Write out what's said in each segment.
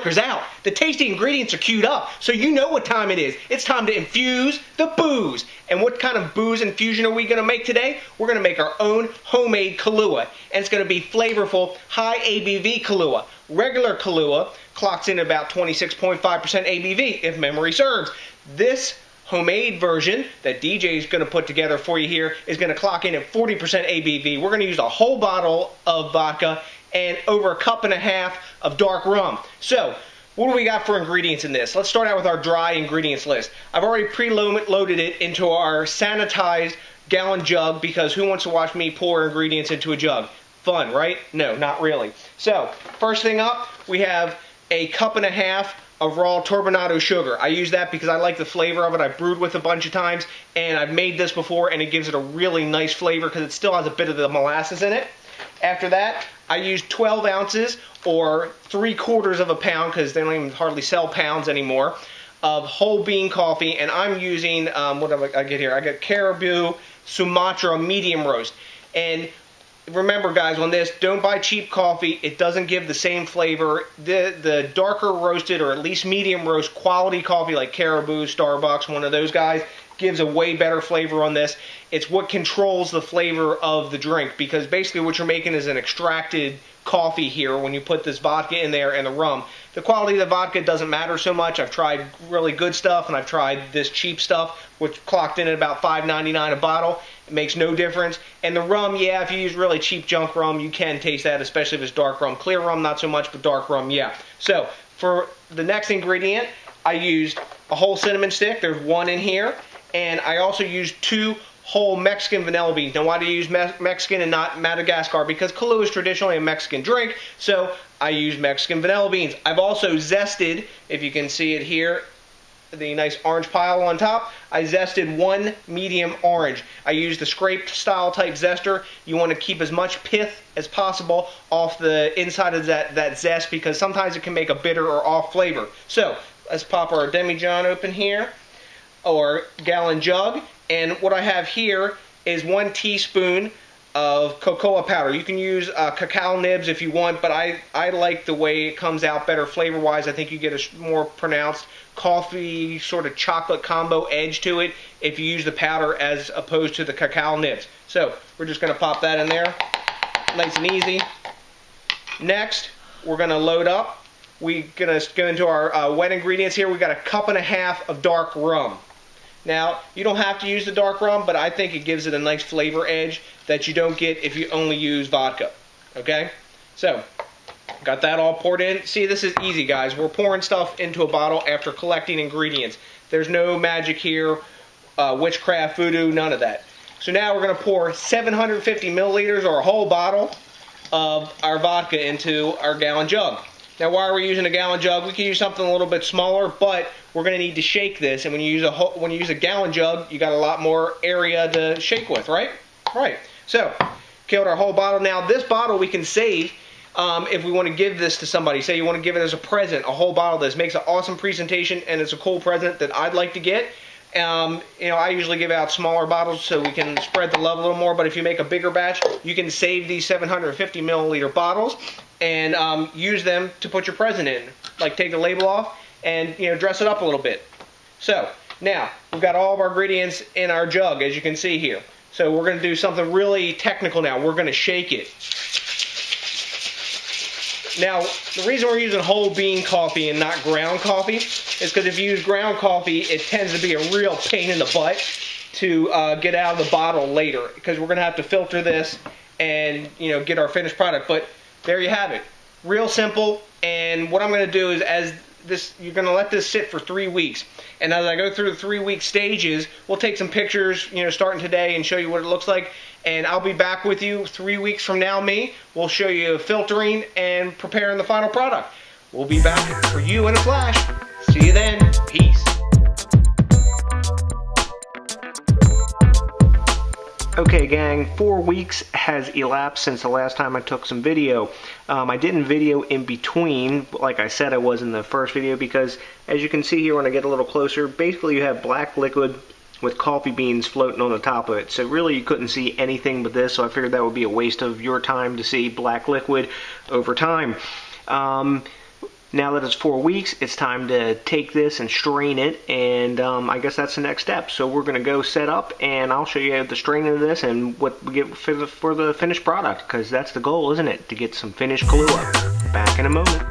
liquor's out. The tasty ingredients are queued up, so you know what time it is. It's time to infuse the booze. And what kind of booze infusion are we going to make today? We're going to make our own homemade Kahlua. And it's going to be flavorful, high ABV Kahlua. Regular Kahlua clocks in about 26.5% ABV, if memory serves. This homemade version that DJ is going to put together for you here is going to clock in at 40% ABV. We're going to use a whole bottle of vodka and over a cup and a half of dark rum. So, what do we got for ingredients in this? Let's start out with our dry ingredients list. I've already pre-loaded it into our sanitized gallon jug because who wants to watch me pour ingredients into a jug? Fun, right? No, not really. So, first thing up, we have a cup and a half of raw turbinado sugar. I use that because I like the flavor of it. I've brewed with a bunch of times and I've made this before and it gives it a really nice flavor because it still has a bit of the molasses in it. After that, I use 12 ounces or three quarters of a pound because they don't even hardly sell pounds anymore of whole bean coffee and I'm using, um, what I get here? I got Caribou Sumatra medium roast. And remember guys on this don't buy cheap coffee it doesn't give the same flavor the the darker roasted or at least medium roast quality coffee like caribou starbucks one of those guys gives a way better flavor on this it's what controls the flavor of the drink because basically what you're making is an extracted coffee here when you put this vodka in there and the rum the quality of the vodka doesn't matter so much i've tried really good stuff and i've tried this cheap stuff which clocked in at about $5.99 a bottle it makes no difference. And the rum, yeah, if you use really cheap junk rum, you can taste that, especially if it's dark rum. Clear rum, not so much, but dark rum, yeah. So for the next ingredient, I used a whole cinnamon stick. There's one in here. And I also used two whole Mexican vanilla beans. Now, why do you use Me Mexican and not Madagascar? Because Kahlua is traditionally a Mexican drink, so I use Mexican vanilla beans. I've also zested, if you can see it here, the nice orange pile on top. I zested one medium orange. I used the scraped style type zester. You want to keep as much pith as possible off the inside of that, that zest because sometimes it can make a bitter or off flavor. So let's pop our demijohn open here or gallon jug. And what I have here is one teaspoon of cocoa powder. You can use uh, cacao nibs if you want, but I, I like the way it comes out better flavor-wise. I think you get a more pronounced coffee sort of chocolate combo edge to it if you use the powder as opposed to the cacao nibs. So we're just going to pop that in there, nice and easy. Next, we're going to load up. We're going to go into our uh, wet ingredients here. We've got a cup and a half of dark rum. Now, you don't have to use the dark rum, but I think it gives it a nice flavor edge that you don't get if you only use vodka. Okay? So, got that all poured in. See, this is easy, guys. We're pouring stuff into a bottle after collecting ingredients. There's no magic here, uh, witchcraft, voodoo, none of that. So now we're going to pour 750 milliliters or a whole bottle of our vodka into our gallon jug. Now, why are we using a gallon jug? We could use something a little bit smaller, but we're going to need to shake this. And when you use a when you use a gallon jug, you got a lot more area to shake with, right? Right. So, killed our whole bottle. Now, this bottle we can save um, if we want to give this to somebody. Say you want to give it as a present, a whole bottle this. Makes an awesome presentation, and it's a cool present that I'd like to get. Um, you know, I usually give out smaller bottles so we can spread the love a little more. But if you make a bigger batch, you can save these 750 milliliter bottles and um, use them to put your present in. Like take the label off and you know dress it up a little bit. So now we've got all of our ingredients in our jug, as you can see here. So we're going to do something really technical now. We're going to shake it. Now, the reason we're using whole bean coffee and not ground coffee is because if you use ground coffee, it tends to be a real pain in the butt to uh, get out of the bottle later because we're going to have to filter this and you know get our finished product. But there you have it. Real simple. And what I'm going to do is as this, you're going to let this sit for three weeks. And as I go through the three week stages, we'll take some pictures, you know, starting today and show you what it looks like. And I'll be back with you three weeks from now, me. We'll show you filtering and preparing the final product. We'll be back for you in a flash. See you then. Peace. Okay gang, four weeks has elapsed since the last time I took some video. Um, I didn't video in between, like I said I was in the first video, because as you can see here when I get a little closer, basically you have black liquid with coffee beans floating on the top of it. So really you couldn't see anything but this, so I figured that would be a waste of your time to see black liquid over time. Um, now that it's four weeks, it's time to take this and strain it, and um, I guess that's the next step. So we're going to go set up, and I'll show you the straining of this and what we get for the, for the finished product, because that's the goal, isn't it? To get some finished Kahlua. Back in a moment.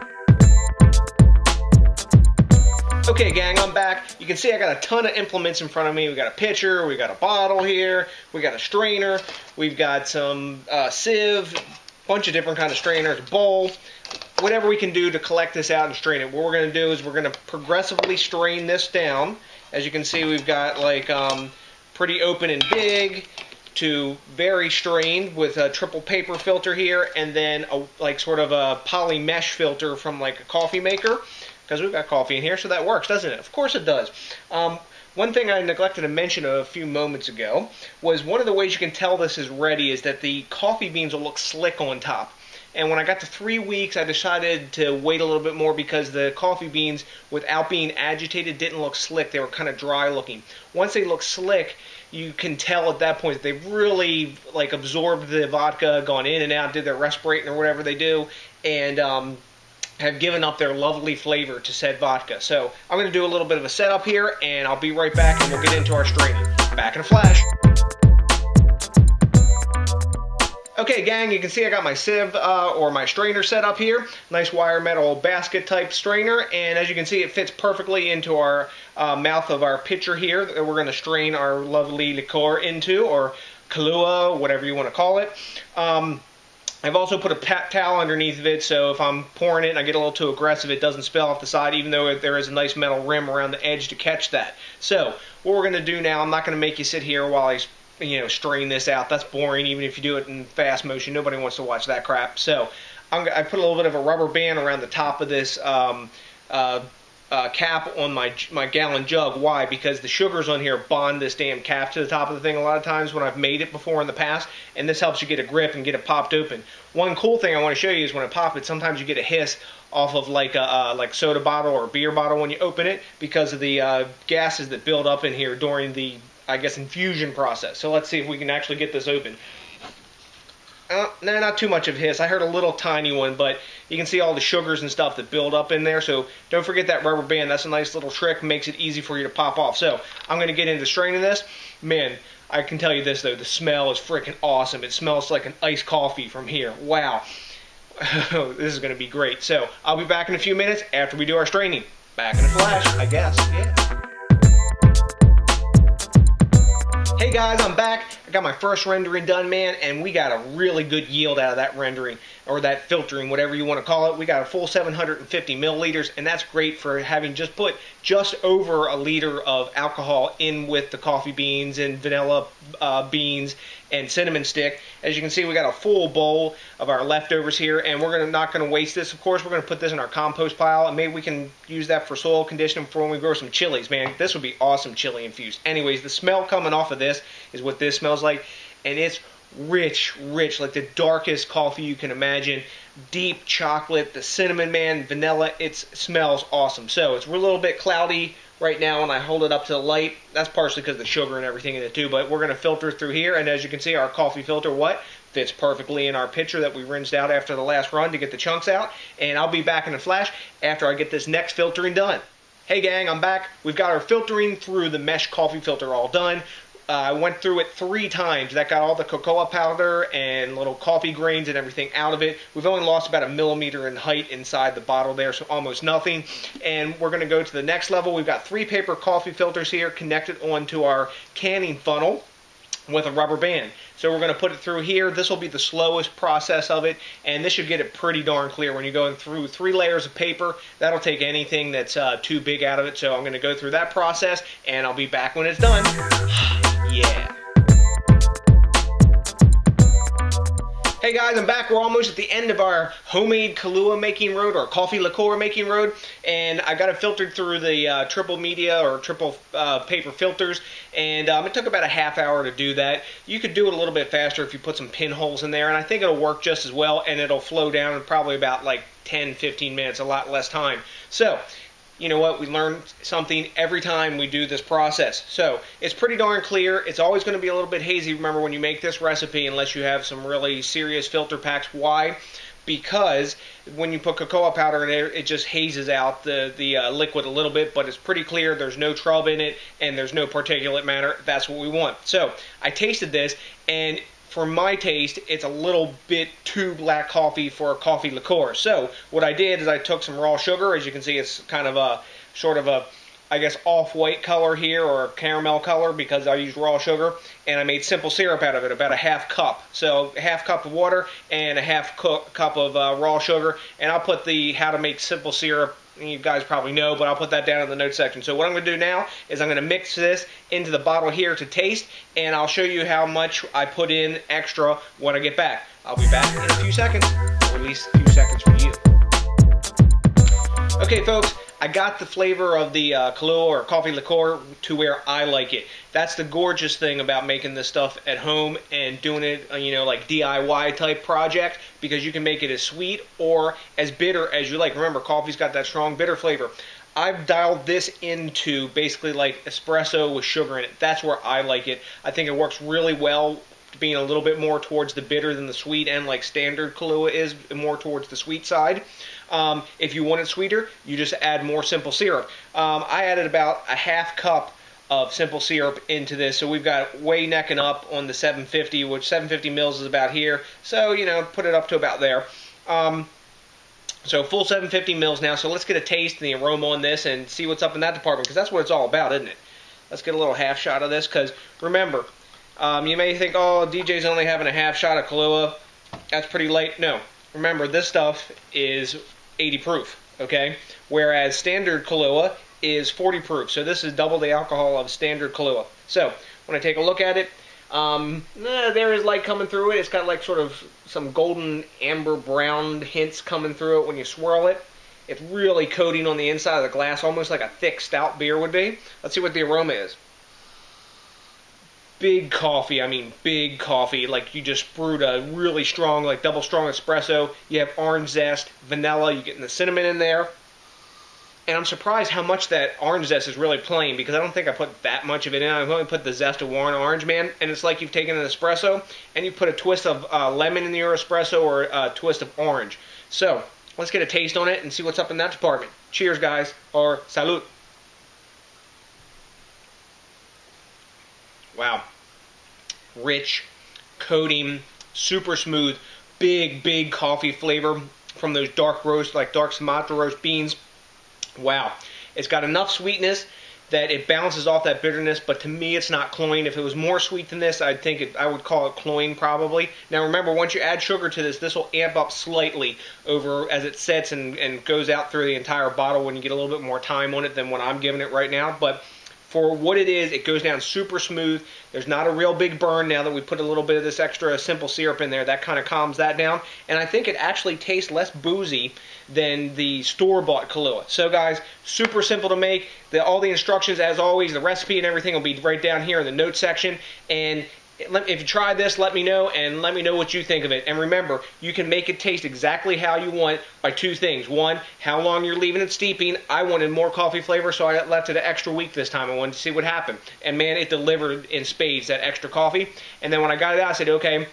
Okay, gang, I'm back. You can see I got a ton of implements in front of me. We got a pitcher, we got a bottle here, we got a strainer, we've got some uh, sieve, bunch of different kind of strainers, bowl whatever we can do to collect this out and strain it. What we're going to do is we're going to progressively strain this down. As you can see, we've got like um, pretty open and big to very strained with a triple paper filter here and then a, like sort of a poly mesh filter from like a coffee maker because we've got coffee in here so that works doesn't it of course it does um, one thing I neglected to mention a few moments ago was one of the ways you can tell this is ready is that the coffee beans will look slick on top and when I got to three weeks, I decided to wait a little bit more because the coffee beans, without being agitated, didn't look slick. They were kind of dry looking. Once they look slick, you can tell at that point that they've really like absorbed the vodka, gone in and out, did their respirating or whatever they do, and um, have given up their lovely flavor to said vodka. So I'm going to do a little bit of a setup here, and I'll be right back, and we'll get into our straining. Back in a flash. Okay, gang, you can see I got my sieve uh, or my strainer set up here. Nice wire metal basket type strainer, and as you can see, it fits perfectly into our uh, mouth of our pitcher here that we're going to strain our lovely liqueur into, or Kahlua, whatever you want to call it. Um, I've also put a towel underneath of it, so if I'm pouring it and I get a little too aggressive, it doesn't spill off the side, even though there is a nice metal rim around the edge to catch that. So, what we're going to do now, I'm not going to make you sit here while I you know, strain this out. That's boring, even if you do it in fast motion. Nobody wants to watch that crap. So I'm, i put a little bit of a rubber band around the top of this um, uh, uh, cap on my my gallon jug. Why? Because the sugars on here bond this damn cap to the top of the thing a lot of times when I've made it before in the past, and this helps you get a grip and get it popped open. One cool thing I want to show you is when I pop it, sometimes you get a hiss off of like a uh, like soda bottle or beer bottle when you open it because of the uh, gases that build up in here during the I guess, infusion process. So let's see if we can actually get this open. Uh, nah, not too much of hiss. I heard a little tiny one, but you can see all the sugars and stuff that build up in there. So don't forget that rubber band. That's a nice little trick. Makes it easy for you to pop off. So I'm going to get into straining this. Man, I can tell you this, though. The smell is freaking awesome. It smells like an iced coffee from here. Wow. this is going to be great. So I'll be back in a few minutes after we do our straining. Back in a flash, I guess. Yeah. Hey guys, I'm back. I got my first rendering done, man, and we got a really good yield out of that rendering, or that filtering, whatever you want to call it. We got a full 750 milliliters, and that's great for having just put just over a liter of alcohol in with the coffee beans and vanilla uh, beans and cinnamon stick. As you can see, we got a full bowl of our leftovers here, and we're gonna not going to waste this. Of course, we're going to put this in our compost pile, and maybe we can use that for soil conditioning for when we grow some chilies. Man, this would be awesome chili infused. Anyways, the smell coming off of this is what this smells like, and it's rich, rich, like the darkest coffee you can imagine. Deep chocolate, the cinnamon man, vanilla. It smells awesome. So it's a little bit cloudy right now when I hold it up to the light. That's partially because the sugar and everything in it too. But we're going to filter through here, and as you can see, our coffee filter what fits perfectly in our pitcher that we rinsed out after the last run to get the chunks out. And I'll be back in a flash after I get this next filtering done. Hey gang, I'm back. We've got our filtering through the mesh coffee filter all done. I went through it three times. That got all the cocoa powder and little coffee grains and everything out of it. We've only lost about a millimeter in height inside the bottle there, so almost nothing. And we're going to go to the next level. We've got three paper coffee filters here connected onto our canning funnel with a rubber band. So we're going to put it through here. This will be the slowest process of it, and this should get it pretty darn clear. When you're going through three layers of paper, that'll take anything that's uh, too big out of it. So I'm going to go through that process, and I'll be back when it's done. Yeah. Hey guys, I'm back. We're almost at the end of our homemade Kahlua making road or coffee liqueur making road, and I got it filtered through the uh, triple media or triple uh, paper filters, and um, it took about a half hour to do that. You could do it a little bit faster if you put some pinholes in there, and I think it'll work just as well, and it'll flow down in probably about like 10, 15 minutes, a lot less time. So you know what, we learn something every time we do this process. So it's pretty darn clear. It's always going to be a little bit hazy, remember, when you make this recipe, unless you have some really serious filter packs. Why? because when you put cocoa powder in there, it just hazes out the the uh, liquid a little bit, but it's pretty clear. There's no trub in it, and there's no particulate matter. That's what we want. So I tasted this, and for my taste, it's a little bit too black coffee for a coffee liqueur. So what I did is I took some raw sugar. As you can see, it's kind of a sort of a I guess off-white color here or caramel color because I used raw sugar and I made simple syrup out of it, about a half cup. So a half cup of water and a half cup of uh, raw sugar and I'll put the how to make simple syrup you guys probably know, but I'll put that down in the notes section. So what I'm going to do now is I'm going to mix this into the bottle here to taste, and I'll show you how much I put in extra when I get back. I'll be back in a few seconds, or at least a few seconds for you. Okay, folks, I got the flavor of the uh, Kahlua or coffee liqueur to where I like it. That's the gorgeous thing about making this stuff at home and doing it, uh, you know, like DIY type project because you can make it as sweet or as bitter as you like. Remember, coffee's got that strong bitter flavor. I've dialed this into basically like espresso with sugar in it. That's where I like it. I think it works really well being a little bit more towards the bitter than the sweet and like standard Kahlua is more towards the sweet side. Um, if you want it sweeter, you just add more simple syrup. Um, I added about a half cup of simple syrup into this. So we've got way necking up on the 750, which 750 mils is about here. So, you know, put it up to about there. Um, so full 750 mils now. So let's get a taste and the aroma on this and see what's up in that department because that's what it's all about, isn't it? Let's get a little half shot of this because remember, um, you may think, oh, DJ's only having a half shot of Kahlua. That's pretty late. No. Remember, this stuff is 80 proof, okay? Whereas standard Kahlua is 40 proof. So this is double the alcohol of standard Kahlua. So when I take a look at it, um, eh, there is light coming through it. It's got like sort of some golden amber brown hints coming through it when you swirl it. It's really coating on the inside of the glass, almost like a thick stout beer would be. Let's see what the aroma is big coffee. I mean, big coffee. Like you just brewed a really strong, like double strong espresso. You have orange zest, vanilla. You're getting the cinnamon in there. And I'm surprised how much that orange zest is really plain because I don't think I put that much of it in. I've only put the zest of one orange, man. And it's like you've taken an espresso and you put a twist of uh, lemon in your espresso or a twist of orange. So let's get a taste on it and see what's up in that department. Cheers, guys, or salute. Wow. Rich, coating, super smooth, big, big coffee flavor from those dark roast, like dark Sumatra roast beans. Wow. It's got enough sweetness that it balances off that bitterness, but to me it's not cloying. If it was more sweet than this, I'd think it, I would call it cloying probably. Now remember, once you add sugar to this, this will amp up slightly over as it sets and, and goes out through the entire bottle when you get a little bit more time on it than what I'm giving it right now. But for what it is, it goes down super smooth. There's not a real big burn now that we put a little bit of this extra simple syrup in there. That kind of calms that down. And I think it actually tastes less boozy than the store-bought Kahlua. So guys, super simple to make. The, all the instructions, as always, the recipe and everything will be right down here in the notes section. And if you try this, let me know and let me know what you think of it. And remember, you can make it taste exactly how you want by two things. One, how long you're leaving it steeping. I wanted more coffee flavor, so I left it an extra week this time. I wanted to see what happened. And man, it delivered in spades, that extra coffee. And then when I got it out, I said, okay,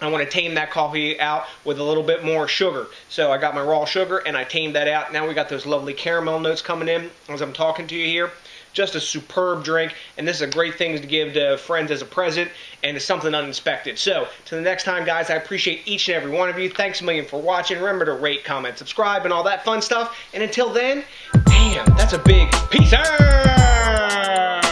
I want to tame that coffee out with a little bit more sugar. So I got my raw sugar and I tamed that out. Now we got those lovely caramel notes coming in as I'm talking to you here. Just a superb drink, and this is a great thing to give to friends as a present, and it's something unexpected. So, to the next time, guys, I appreciate each and every one of you. Thanks a million for watching. Remember to rate, comment, subscribe, and all that fun stuff. And until then, damn, that's a big peace out.